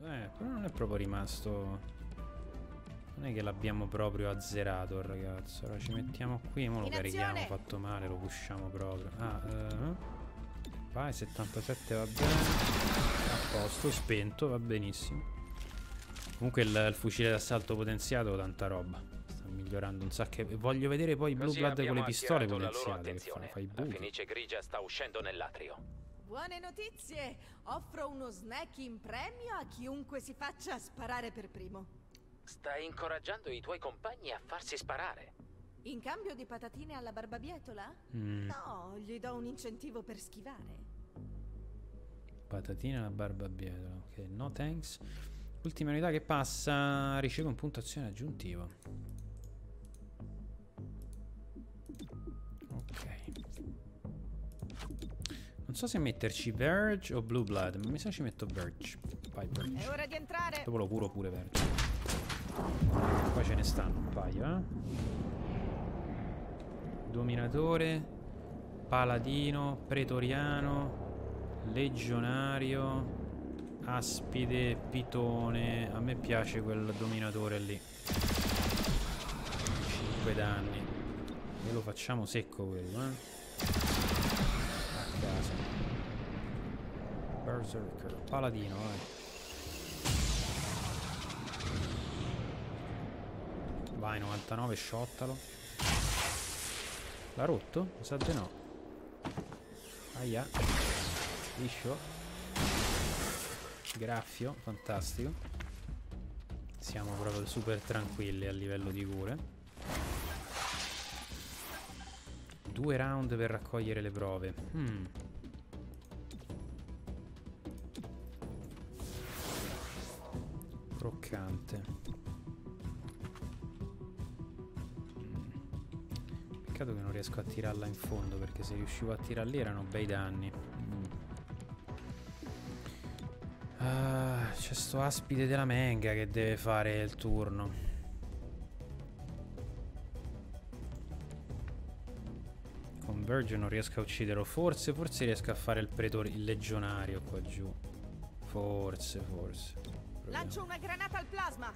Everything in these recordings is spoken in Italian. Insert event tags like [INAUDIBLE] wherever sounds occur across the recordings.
Eh, però non è proprio rimasto... Non è che l'abbiamo proprio azzerato il ragazzo. Ora ci mettiamo qui, mo lo In carichiamo, azione! fatto male, lo pushiamo proprio. Ah, eh. Vai, 77 va bene. A posto, spento, va benissimo. Comunque il, il fucile d'assalto potenziato, tanta roba. Sta migliorando un sacco. Voglio vedere poi Blue Così Blood con le pistole la potenziate. Che fa, fa i La buchi. Fenice grigia sta uscendo nell'atrio. Buone notizie! Offro uno snack in premio a chiunque si faccia sparare per primo. Stai incoraggiando i tuoi compagni a farsi sparare. In cambio di patatine alla barbabietola? Mm. No, gli do un incentivo per schivare. Patatina alla barbabietola. Ok, no thanks. Ultima unità che passa riceve un punto azione aggiuntivo. Non so se metterci Verge o Blue Blood, ma mi sa ci metto Verge. Vai È Verge. ora di entrare! Dopo lo curo pure Verge. Qua ce ne stanno un paio, eh. Dominatore, Paladino, Pretoriano, Legionario, Aspide, Pitone. A me piace quel dominatore lì. 5 danni. E lo facciamo secco quello, eh. A casa. Berserker. Paladino, vai. Vai, 99, sciottalo. L'ha rotto? Mi sa di no. Aia. Liscio. Graffio, fantastico. Siamo proprio super tranquilli a livello di cure. Due round per raccogliere le prove. Hmm. Croccante. Peccato che non riesco a tirarla in fondo perché se riuscivo a tirarli erano bei danni. Mm. Ah, c'è sto aspide della menga che deve fare il turno. Con Verge non riesco a ucciderlo. Forse, forse riesco a fare il pretore, il legionario qua giù. Forse, forse. Lancio una granata al plasma!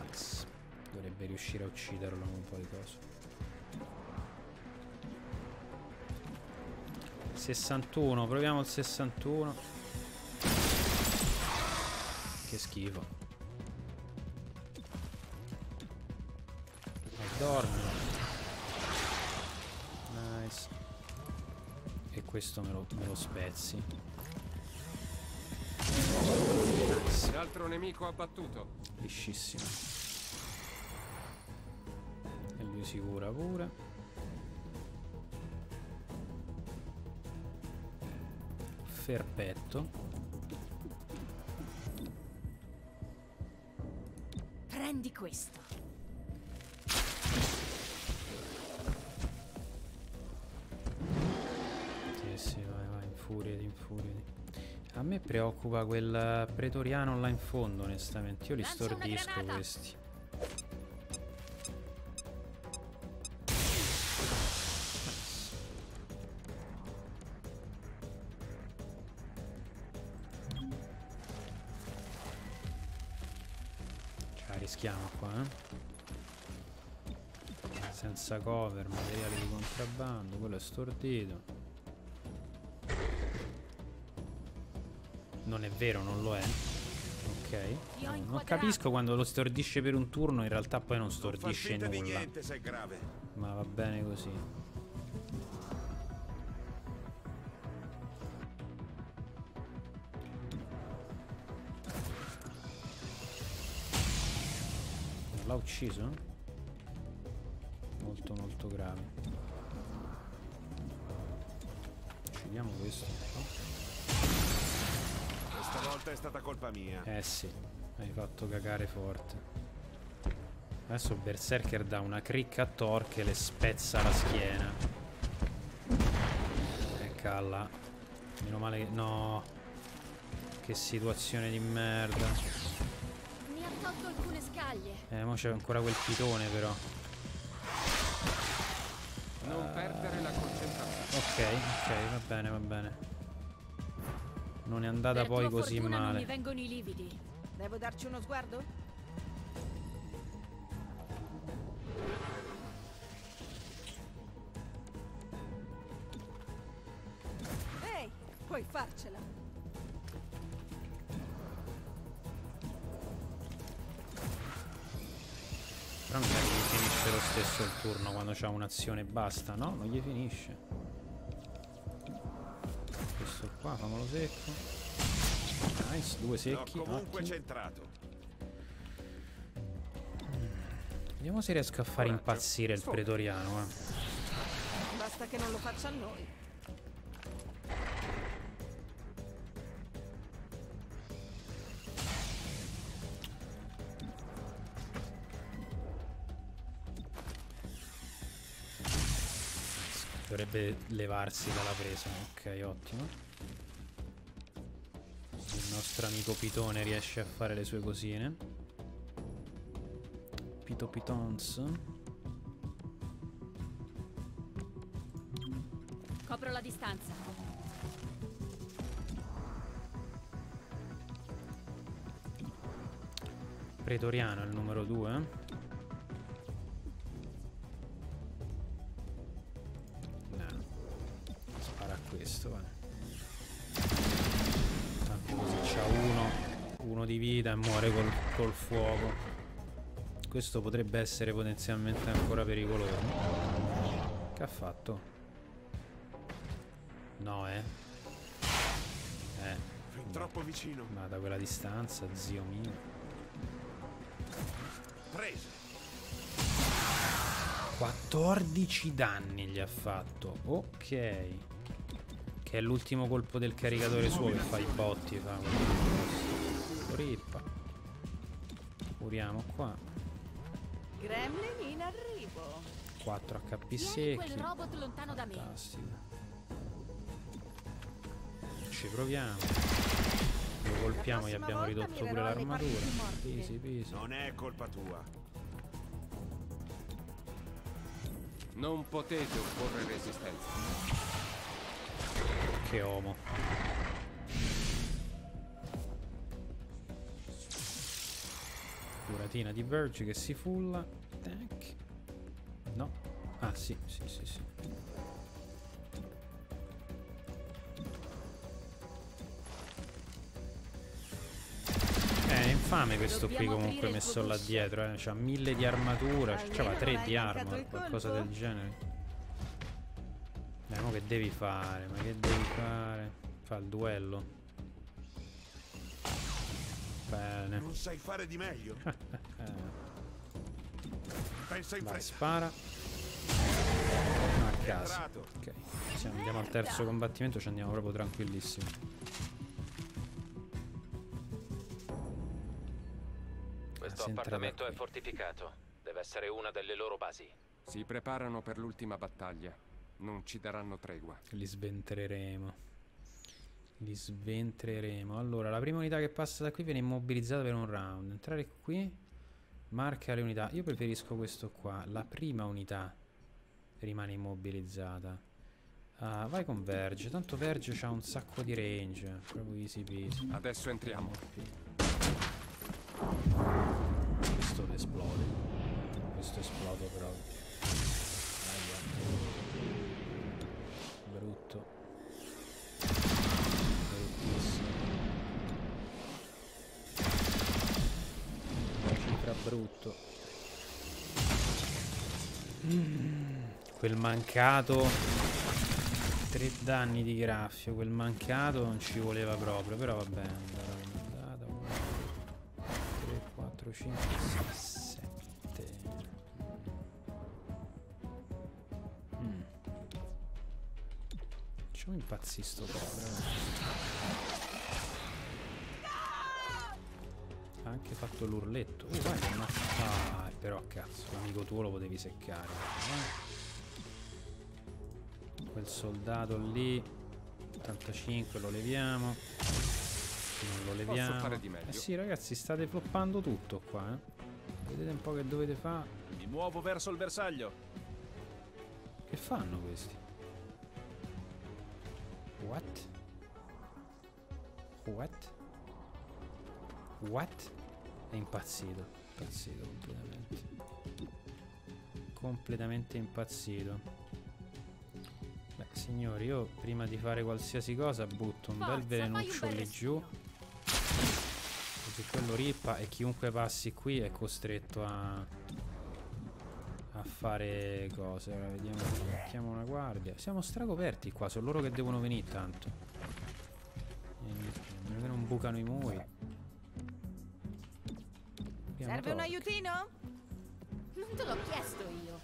Nice. Dovrebbe riuscire a ucciderlo con un po' di cose. 61, proviamo il 61. Che schifo. E dormi. Nice. E questo me lo, me lo spezzi. L'altro nemico abbattuto. Liscissimo. E lui si cura pure. Perfetto. Prendi questo! A me preoccupa quel pretoriano là in fondo, onestamente. Io li Lancia stordisco questi. Ce la rischiamo qua, eh. Senza cover, materiali di contrabbando, quello è stordito. Non è vero, non lo è. Ok. Non capisco quando lo stordisce per un turno, in realtà poi non stordisce di nulla. niente se è grave. Ma va bene così. Non l'ha ucciso? Molto molto grave. Uccidiamo questo. Questa volta è stata colpa mia. Eh sì, hai fatto cagare forte. Adesso Berserker dà una cricca a Thor che le spezza la schiena. E calla. Meno male che... No. Che situazione di merda. Mi ha tolto alcune scaglie! Eh, mo c'è ancora quel pitone però. Non perdere la concentrazione. Ok, ok, va bene, va bene. Non è andata Per poi così non male. mi vengono i lividi. Devo darci uno sguardo? Ehi, puoi farcela. Però mi sa che gli finisce lo stesso il turno quando c'ha un'azione e basta, no? Non gli finisce. Qua, famolo secco. Nice, due L'ho secchi. comunque ottimo. centrato. Vediamo se riesco a fare Coraggio. impazzire il pretoriano, eh. Basta che non lo faccia a noi. Dovrebbe levarsi dalla presa. Ok, ottimo. Il nostro amico Pitone riesce a fare le sue cosine. Pito Pitons. Copro la distanza. Pretoriano è il numero 2. E muore col, col fuoco. Questo potrebbe essere potenzialmente ancora pericoloso. Che ha fatto? No, eh. Eh, Fin troppo vicino. ma da quella distanza, zio mio. Preso. 14 danni gli ha fatto. Ok. Che è l'ultimo colpo del caricatore suo che fa i botti. Fa Rippa. Curiamo qua. Gremlin in arrivo. 4 HP secchi. quel robot lontano da me. Fantastico. Ci proviamo. Lo colpiamo, gli abbiamo ridotto pure l'armatura. Easy peasy. Non è colpa tua. Non potete opporre resistenza. Che uomo. Curatina di Verge che si fulla. Tac. No. Ah sì, sì, sì, sì. È infame questo qui comunque messo là dietro, eh. C'ha mille di armatura, c'aveva non tre di arma, qualcosa del genere. Dai, che devi fare? Ma che devi fare? Fa il duello. Bene. Non sai fare di meglio. [LAUGHS] Pensa in vai, fretta. spara. A caso. Ok. Se andiamo al terzo combattimento ci andiamo proprio tranquillissimi. Questo da appartamento è fortificato. Deve essere una delle loro basi. Si preparano per l'ultima battaglia. Non ci daranno tregua. Li sventreremo. Li sventreremo. Allora, la prima unità che passa da qui viene immobilizzata per un round. Entrare qui. Marca le unità. Io preferisco questo qua. La prima unità rimane immobilizzata. Ah, vai con Verge. Tanto Verge c'ha un sacco di range. Proprio easy peasy. Adesso entriamo. Questo esplode. Questo esplode proprio. Brutto. Mm, quel mancato. Tre danni di graffio. Quel mancato non ci voleva proprio. Però va bene. Andata, andata. 3, 4, 5, 6, 7. Mm. Facciamo impazzire sto povero. Fatto l'urletto. Uh, vai, ha- Ah, però cazzo, l'amico tuo lo potevi seccare. eh. Quel soldato lì. 85 lo leviamo. Non lo leviamo. fare di meglio. Eh sì, ragazzi, state floppando tutto qua, eh. Vedete un po' che dovete fare. Mi muovo verso il bersaglio. Che fanno questi? What? What? What? È impazzito. Impazzito completamente. Completamente impazzito. Beh, signori, io prima di fare qualsiasi cosa butto un bel Forza, un velenuccio bel lì giù. Così quello rippa e chiunque passi qui è costretto a, a fare cose. Ora vediamo se mettiamo una guardia. Siamo stracoperti qua, sono loro che devono venire tanto. A meno che non bucano i muri. Abbiamo Serve un aiutino? Non te l'ho chiesto io.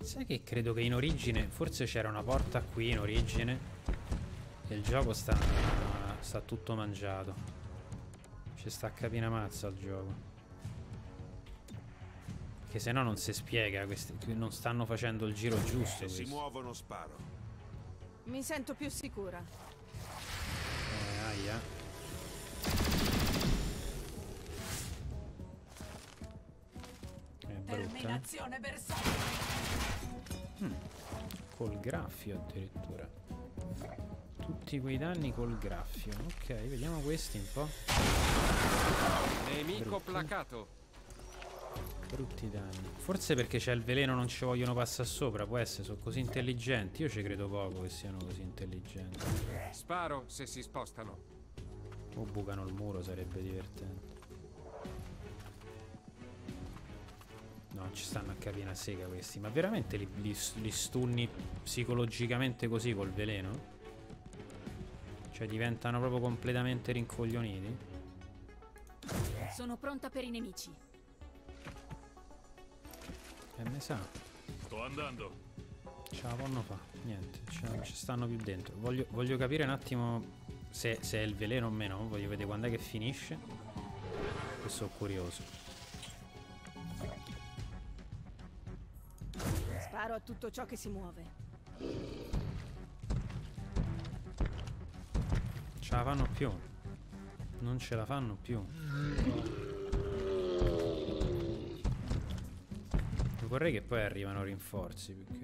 Sai che credo che in origine, forse c'era una porta qui in origine e il gioco sta, sta tutto mangiato. Ci sta a capire una mazza il gioco. Che se no non si spiega, questi, non stanno facendo il giro giusto Se si muovono sparo. Mi sento più sicura. Eh, aia. È brutta. Terminazione bersaglio. Col graffio addirittura. Tutti quei danni col graffio. Ok, vediamo questi un po'. Nemico Brutti. placato. Brutti danni. Forse perché c'è il veleno non ci vogliono passare sopra. Può essere, sono così intelligenti. Io ci credo poco che siano così intelligenti. Sparo se si spostano. O bucano il muro, sarebbe divertente. No, ci stanno a capire una sega questi. Ma veramente li, li, li stunni psicologicamente così col veleno? Cioè diventano proprio completamente rincoglioniti? Sono pronta per i nemici. E me sa. Sto andando. Ce la fanno fa. Niente, ce- non ci stanno più dentro. Voglio, voglio capire un attimo se, se è il veleno o meno. Voglio vedere quando è che finisce. E sono curioso. Sparo a tutto ciò che si muove. La fanno più. Non ce la fanno più. Vorrei che poi arrivano rinforzi più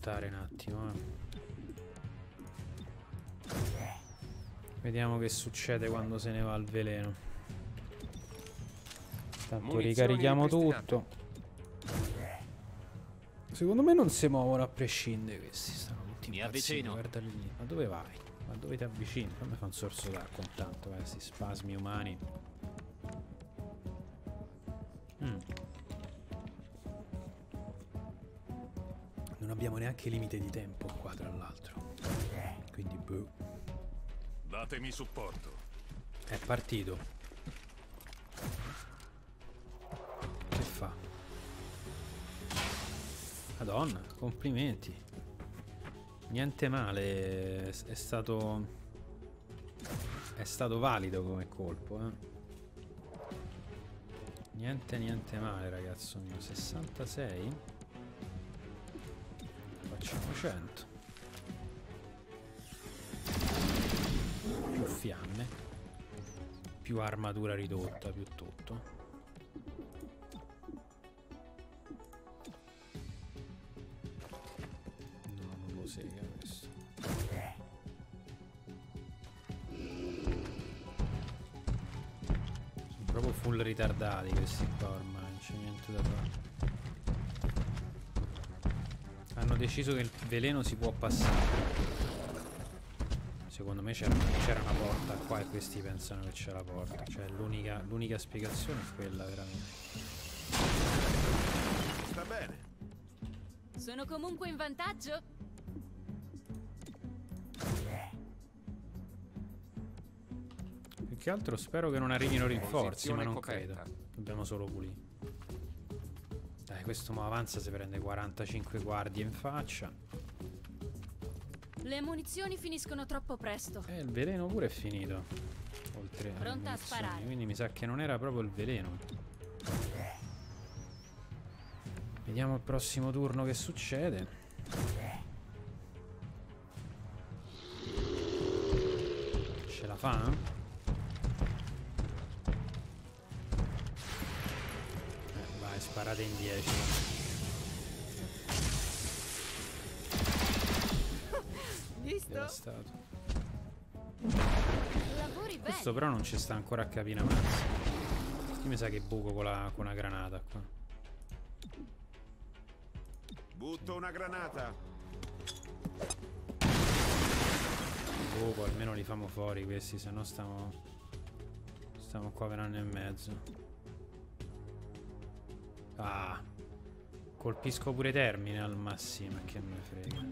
Continuiamo a puntare un attimo. eh. Vediamo che succede quando se ne va il veleno. Tanto ricarichiamo tutto. Secondo me non si muovono a prescindere questi. Stanno tutti Mi impazziti, avvicino. Guardali lì. Ma dove vai? Ma dove ti avvicini? Fammi fa un sorso d'acqua intanto, eh, questi spasmi umani. Mm. Abbiamo neanche limite di tempo qua, tra l'altro. Quindi, boh. Datemi supporto. È partito. Che fa? Madonna, complimenti. Niente male, è, stato... È stato valido come colpo, eh. Niente, niente male, ragazzo mio. 66? Facciamo 100. Più fiamme. Più armatura ridotta, più tutto. No, non lo sega questo. Sono proprio full ritardati questi qua ormai, non c'è niente da fare. Deciso che il veleno si può passare. Secondo me c'era una porta qua e questi pensano che c'è la porta. Cioè l'unica, l'unica spiegazione è quella veramente. Sta bene. Sono comunque in vantaggio? Più che altro spero che non arrivino rinforzi, ma non coperta. credo. Dobbiamo solo pulire. Dai, questo mo avanza si prende 45 guardie in faccia. Le munizioni finiscono troppo presto. E il veleno pure è finito. Oltre Pronta a sparare. Quindi mi sa che non era proprio il veleno. Vediamo il prossimo turno che succede. Ce la fa? Eh, sparate in 10. [LAUGHS] Visto? Devastato. Questo però non ci sta ancora a capire una mazza. Io mi sa che buco con, la, con una granata qua. Butto una granata. Buco, almeno li famo fuori questi, se no stiamo... Stiamo qua per un anno e mezzo. Ah! Colpisco pure termine al massimo, che me frega.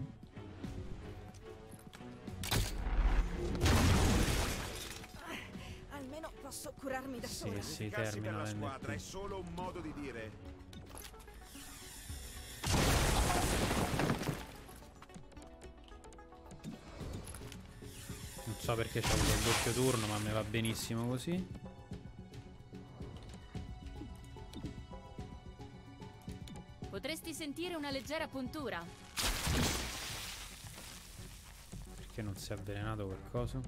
Almeno posso curarmi da Sì, sola. sì, termina la squadra è solo un modo di dire. Non so perché c'ho avuto il doppio turno, ma mi va benissimo così. Sentire una leggera puntura. Perché non si è avvelenato qualcosa?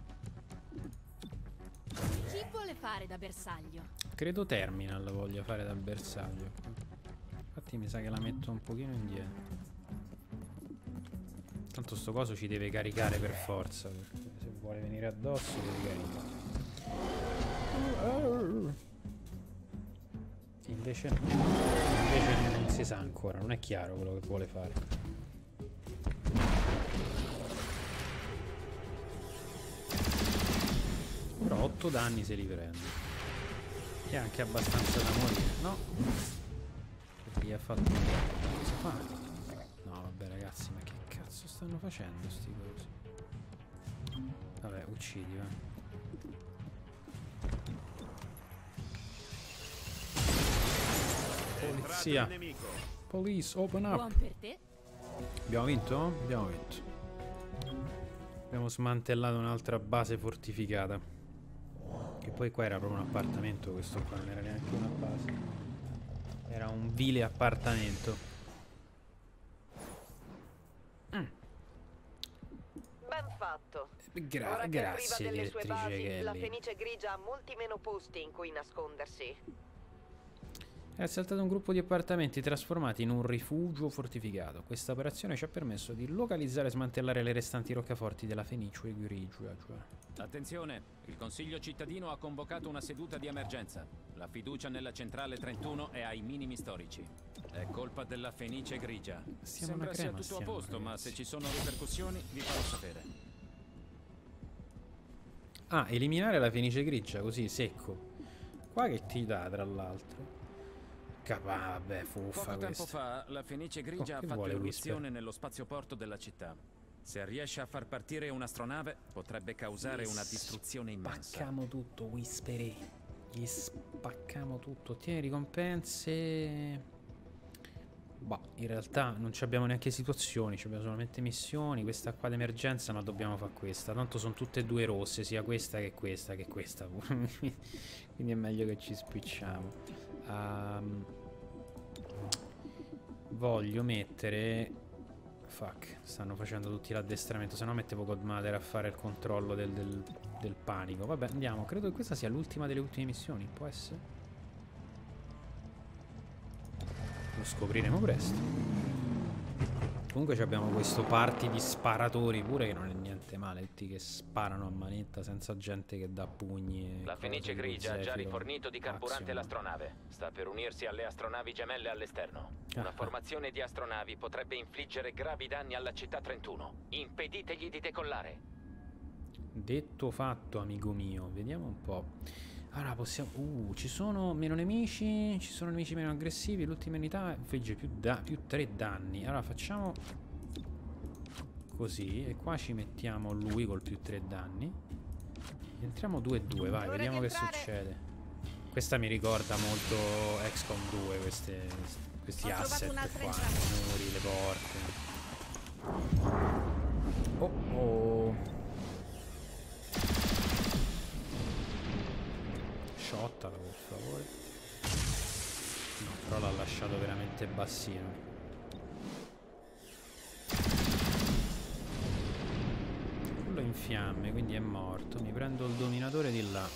Chi vuole fare da bersaglio? Credo Terminal voglia fare da bersaglio. Infatti mi sa che la metto un pochino indietro. Tanto sto coso ci deve caricare per forza. Perché se vuole venire addosso devi caricare. Invece no. Invece non si sa ancora, non è chiaro quello che vuole fare. Però 8 danni se li prende. È anche abbastanza da morire, no? Che gli ha fatto cosa fa? No vabbè ragazzi, ma che cazzo stanno facendo sti cosi? Vabbè, uccidi, va. Polizia. Police, open up. Abbiamo vinto? Abbiamo vinto. Abbiamo smantellato un'altra base fortificata. Che poi qua era proprio un appartamento, questo qua non era neanche una base. Era un vile appartamento. Ben fatto. Gra- Ora che grazie, arriva delle sue direttrice basi, la Kelly. Fenice Grigia ha molti meno posti in cui nascondersi. È saltato un gruppo di appartamenti trasformati in un rifugio fortificato. Questa operazione ci ha permesso di localizzare e smantellare le restanti roccaforti della Fenice Grigia. Cioè. Attenzione, il Consiglio cittadino ha convocato una seduta di emergenza. La fiducia nella centrale 31 è ai minimi storici. È colpa della Fenice Grigia. Stiamo Sembra una sia crema, tutto a posto, ma se ci sono ripercussioni vi farò sapere. Ah, eliminare la Fenice Grigia così secco. Qua che ti dà, tra l'altro. Capa, vabbè, fuffa Poco tempo fa la Fenice Grigia Oh, ha fatto irruzione nello spazioporto della città. Se riesce a far partire un'astronave, potrebbe causare una distruzione immensa. Spaccamo tutto, Whispery. Gli spaccamo tutto. Tieni ricompense. Bah, in realtà non ci abbiamo neanche situazioni, ci abbiamo solamente missioni. Questa qua d'emergenza, ma dobbiamo fare questa. Tanto sono tutte e due rosse, sia questa che questa che questa. [LAUGHS] Quindi è meglio che ci spicciamo. Ehm, voglio mettere. Fuck, stanno facendo tutti l'addestramento. Se no mettevo Godmother a fare il controllo del, del- del panico. Vabbè, andiamo. Credo che questa sia l'ultima delle ultime missioni. Può essere? Lo scopriremo presto. Comunque abbiamo questo party di sparatori pure che non è male. Tutti che sparano a manetta senza gente che dà pugni. La Fenice Grigia ha già rifornito di carburante l'astronave. Sta per unirsi alle astronavi gemelle all'esterno. Ah. Una formazione di astronavi potrebbe infliggere gravi danni alla città 31. Impeditegli di decollare. Detto fatto, amico mio. Vediamo un po'. Allora, possiamo... Uh, ci sono meno nemici, ci sono nemici meno aggressivi. L'ultima unità infligge più, da... più 3 danni. Allora, facciamo... Così. E qua ci mettiamo lui col più 3 danni. Entriamo 2 e 2, vai, Ora vediamo di che entrare. succede. Questa mi ricorda molto XCOM 2, queste... Questi Ho asset qua, i muri, le porte. Oh oh. Shottala per favore. No, però l'ha lasciato veramente bassino. In fiamme, quindi è morto. Mi prendo il dominatore di là.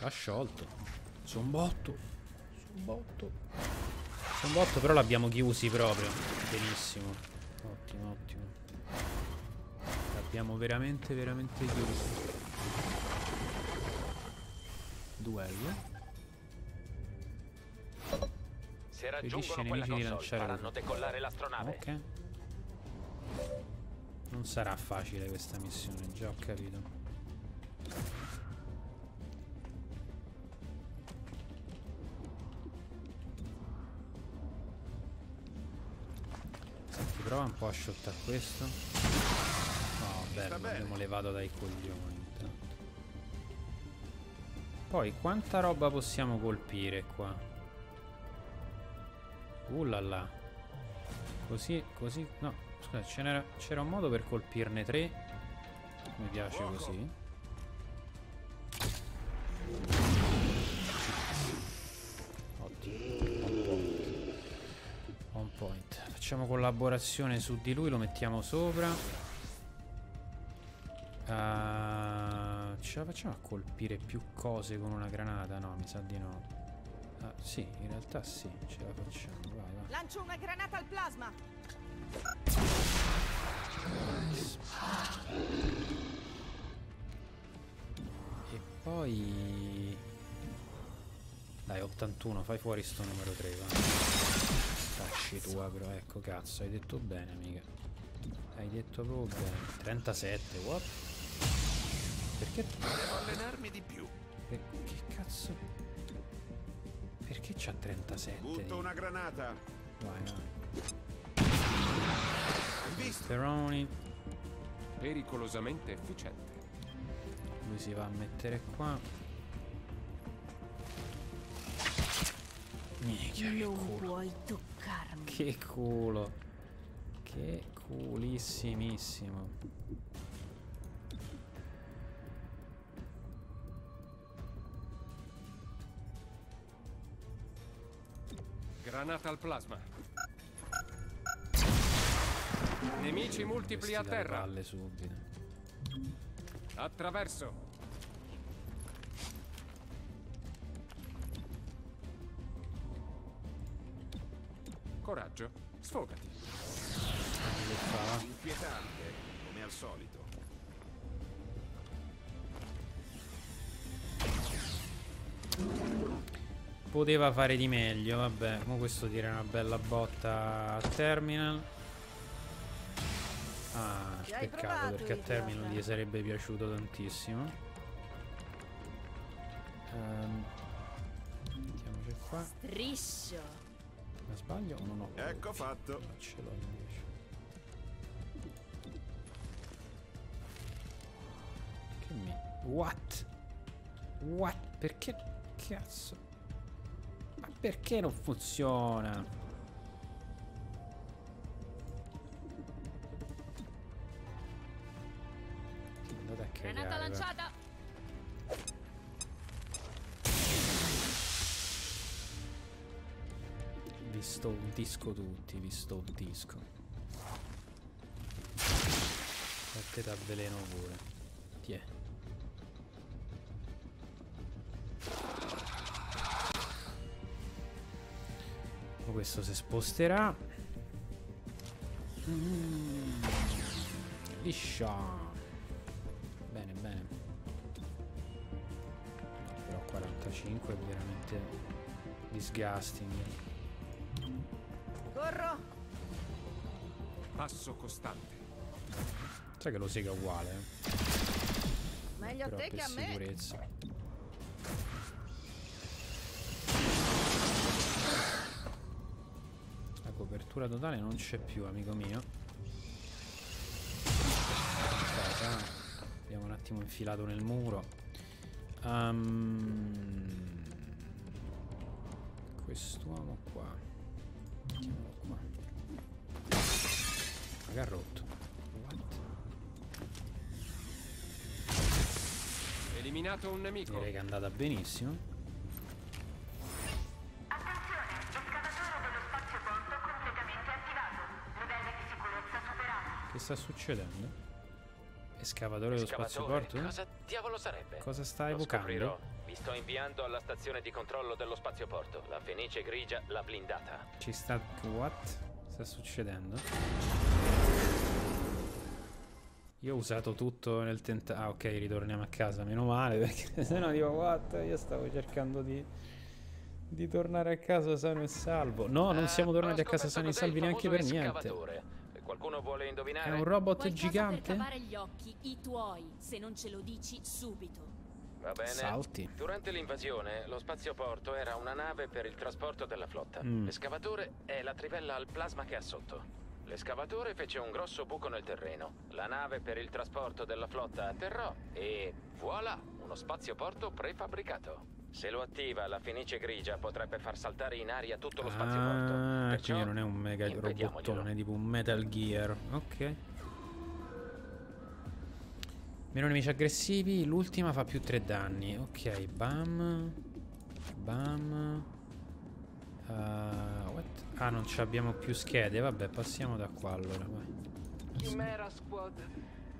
L'ha sciolto. Sono botto. Sono botto. Sono botto, però l'abbiamo chiusi proprio. Benissimo. Ottimo, ottimo. L'abbiamo veramente, veramente chiusi. Duello. Se raggiungono quella nemici di console, lanciare faranno decollare l'astronave. Ok. Non sarà facile questa missione, già ho capito. Senti, prova un po' a shottare questo. No, bello, bene. abbiamo levato dai coglioni. intanto. Poi, quanta roba possiamo colpire qua? Uh là là. Così, così. No, c'era un modo per colpirne tre. Mi piace così. Ottimo. On point. Facciamo collaborazione su di lui, lo mettiamo sopra. Ah, ce la facciamo a colpire più cose con una granata? No, mi sa di no. Ah, sì, in realtà sì, ce la facciamo. Vai, vai. Lancio una granata al plasma. E poi... Dai, 81, fai fuori sto numero 3, va. Facci tua, però, ecco, cazzo, hai detto bene, amica. Hai detto proprio bene. 37, what? Perché... Devo allenarmi di più. per- che cazzo... Perché c'ha 37? Butto una granata. Vai, vai. Speroni. Pericolosamente efficiente. Lui si va a mettere qua. Minchia, che Non culo. puoi toccarmi. Che culo. Che culissimissimo. Granata al plasma. Nemici multipli a terra. palle subito. Attraverso. Coraggio. Sfogati. Che fa? Inquietante, come al solito. Poteva fare di meglio, vabbè. Ma questo tira una bella botta a terminal. Ah, peccato perché a terminal idiota. gli sarebbe piaciuto tantissimo. Ehm, mettiamoci qua. Striscio. Ma sbaglio o non ho? Ecco fatto. Ma ce l'ho invece. Che mi... What? What? Perché? Cazzo? Ma perché non funziona? Granata lanciata. Vi sto un disco tutti, vi sto un disco. E te t'avveleno pure. Tiè. Questo si sposterà. Mm. Liscia. 45 è veramente disgusting. Corro. Passo costante. Sai che lo sega uguale, eh? Meglio a te che a me. sicurezza. La copertura totale non c'è più, amico mio. Aspetta, abbiamo un attimo infilato nel muro. Ehm, Ha rotto? What? Eliminato un nemico. Direi che è andata benissimo. Che sta succedendo? Escavatore dello Escavatore, spazioporto? Cosa diavolo sarebbe? Cosa sta Lo scoprirò. evocando? Vi sto inviando alla stazione di controllo dello spazioporto. La Fenice Grigia, la blindata. Ci sta... What? Sta succedendo? Io ho usato tutto nel tentativo... Ah ok, ritorniamo a casa, meno male, [LAUGHS] perché se no dico what? Io stavo cercando di... Di tornare a casa sano e salvo. No, non Eh, siamo tornati a casa sani scoperto e salvi neanche per niente. escavatore. Qualcuno vuole indovinare? È un robot Qualcosa gigante? per cavare gli occhi, i tuoi, se non ce lo dici subito. Va bene. Salti. Durante l'invasione, lo spazioporto era una nave per il trasporto della flotta. Mm. L'escavatore è la trivella al plasma che ha sotto. L'escavatore fece un grosso buco nel terreno. La nave per il trasporto della flotta atterrò e voilà, uno spazioporto prefabbricato. Se lo attiva la Fenice Grigia potrebbe far saltare in aria tutto lo spazioporto. Ah, Perciò quindi non è un mega robottone, tipo un Metal Gear. Ok. Meno nemici aggressivi, l'ultima fa più 3 danni. Ok, bam. Bam. Uh, what? Ah, non ci abbiamo più schede. Vabbè, passiamo da qua allora. Vai. Chimera Squad.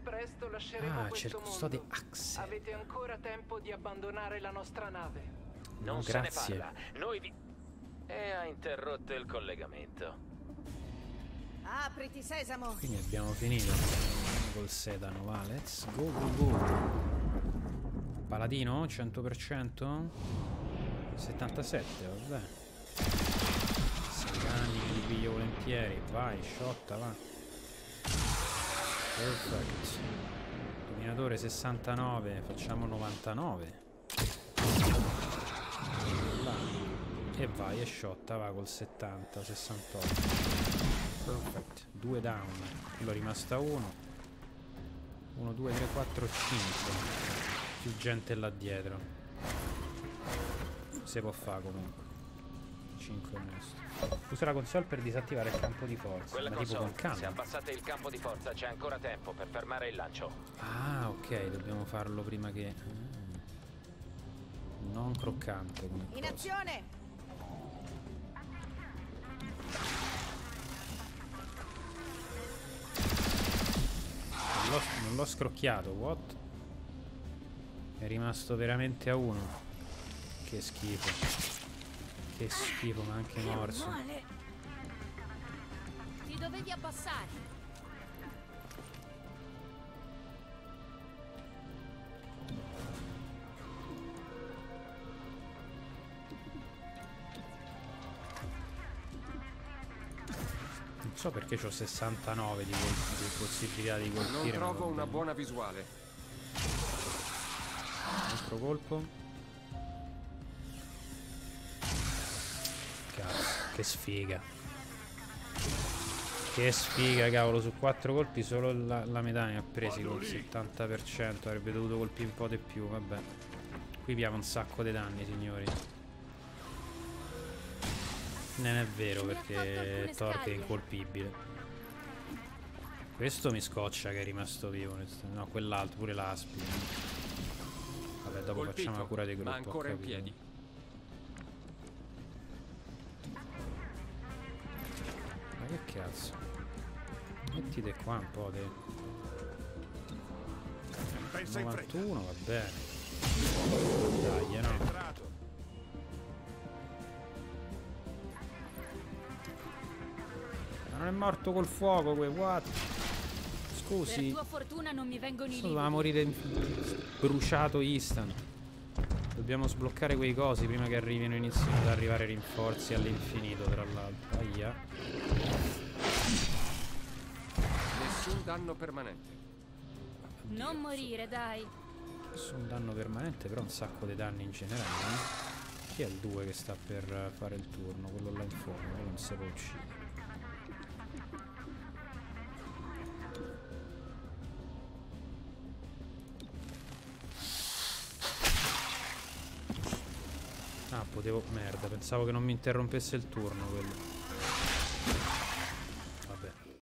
Presto lasceremo Ah, c'è questo il custode mondo. Axel. Avete ancora tempo di abbandonare la nostra nave. Non No, se ne grazie. parla. Noi vi... E ha interrotto il collegamento. Apriti, sesamo. Quindi abbiamo finito col sedano, va, let's go, go, go. Paladino, 100%? 77, vabbè. Scani, li piglio volentieri, vai, sciotta, va. Perfect. Dominatore 69, facciamo 99. Là. E vai, e sciotta, va col 70, 68. Perfect. Due down. Quello è rimasta uno. 1, 2, 3, 4, 5. Più gente là dietro. Si può fare comunque. 5 onesto. Usa la console per disattivare il campo di forza. Quella ma tipo console, con calma. se abbassate il campo di forza c'è ancora tempo per fermare il lancio. Ah, ok, dobbiamo farlo prima che. Ah. Non croccante come In cosa. azione! Non l'ho, non l'ho scrocchiato, what? È rimasto veramente a uno. Che schifo. Che schifo, ma anche morso. Ti dovevi abbassare. Non so perché ho 69 di, di possibilità di colpire. Non trovo una buona visuale. Altro colpo. Che sfiga. Che sfiga, cavolo, su 4 colpi solo la, la metà ne ha presi col 70%. Avrebbe dovuto colpire un po' di più, vabbè. Qui piava un sacco di danni, signori. Non è vero perché Torque è incolpibile. Questo mi scoccia che è rimasto vivo. No, quell'altro, pure l'aspi. Vabbè, dopo Colpito, facciamo la cura dei gruppi. ma ancora in piedi. Che cazzo? Mettite qua un po' di Pensa in fretta. 91, va bene. Dai, no. Entrato. Ma non è morto col fuoco, quel what? Scusi, doveva morire in- bruciato instant. Dobbiamo sbloccare quei cosi prima che arrivino inizino ad arrivare rinforzi all'infinito, tra l'altro. Aia. Nessun danno permanente. Non morire, dai. Nessun danno permanente, però un sacco di danni in generale. eh. Chi è il 2 che sta per fare il turno? Quello là in fondo, quello non si può uccidere. devo... Merda, pensavo che non mi interrompesse il turno quello.